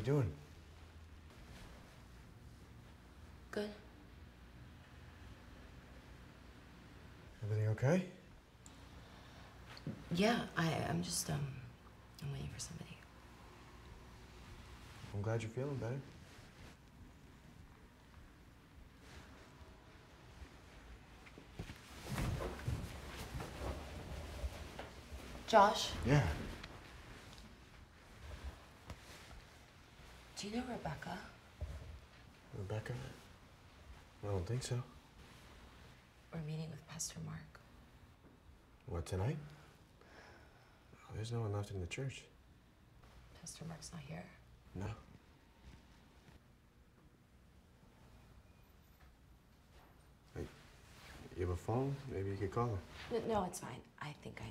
you doing? Good. Everything okay? Yeah, I, I'm just, um, I'm waiting for somebody. I'm glad you're feeling better. Josh, Yeah. Do you know Rebecca? Rebecca? I don't think so. We're meeting with Pastor Mark. What, tonight? Oh, there's no one left in the church. Pastor Mark's not here. No. Hey, you have a phone? Maybe you could call her. No, no, it's fine. I think I